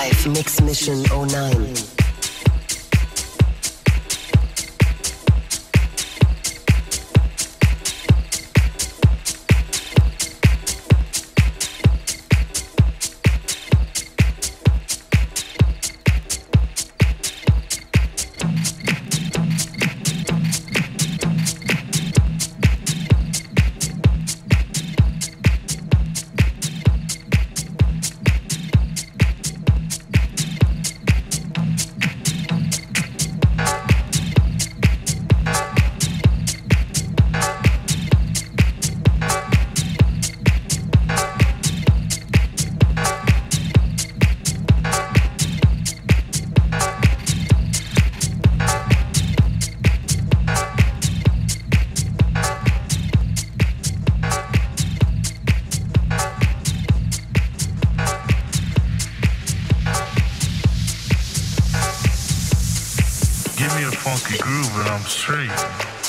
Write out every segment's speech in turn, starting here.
Life. Mix Mission 09. Give me a funky groove and I'm straight.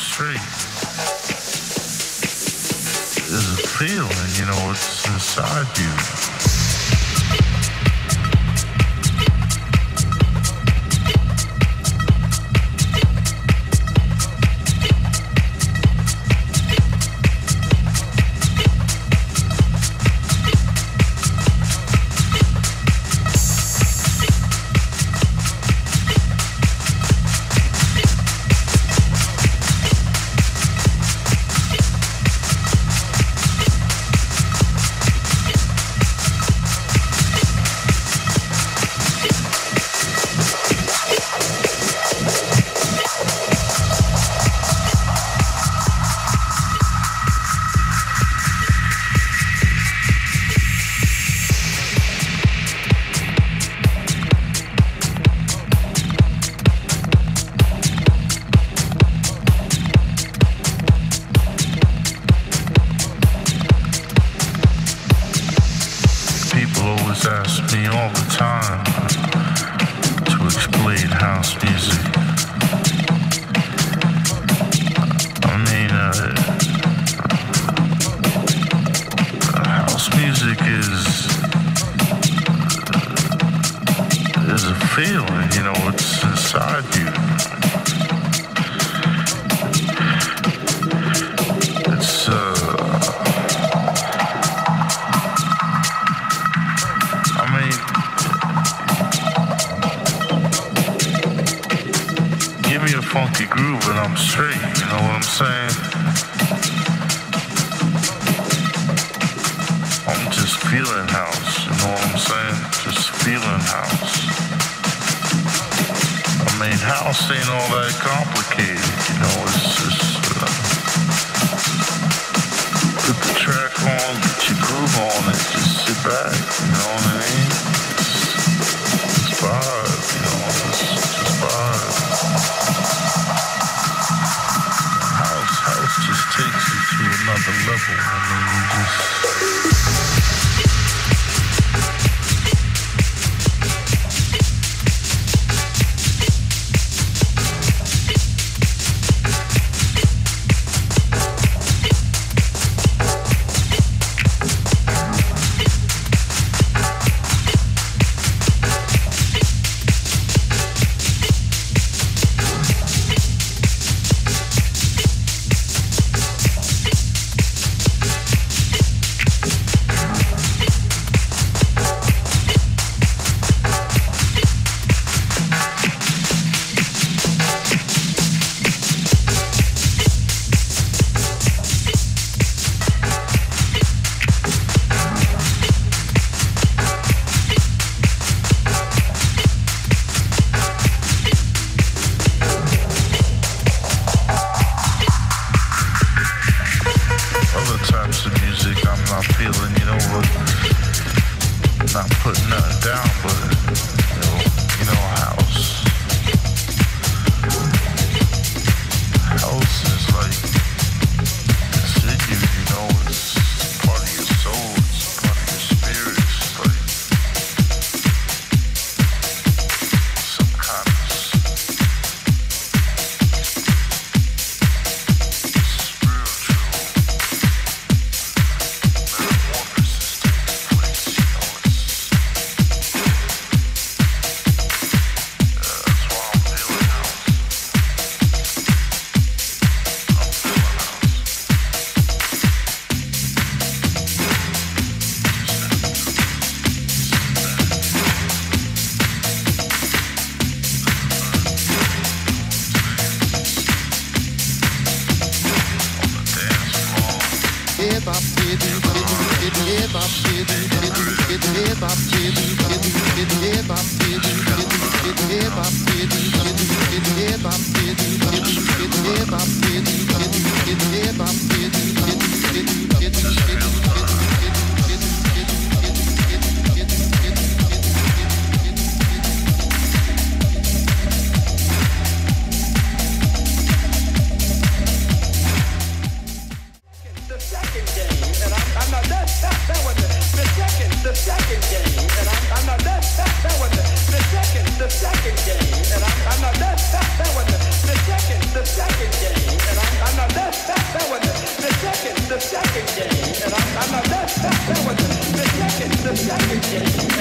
street is a feeling, you know, it's inside you. Ask me all the time to explain house music. I mean, uh, house music is uh, is a feeling, you know, it's inside you. 50 groove and I'm straight, you know what I'm saying? I'm just feeling house, you know what I'm saying? Just feeling house. I mean, house ain't all that complicated, you know, it's just... Uh, put the track on, get your groove on, and just sit back, you know Amém. Thank you. Thank you.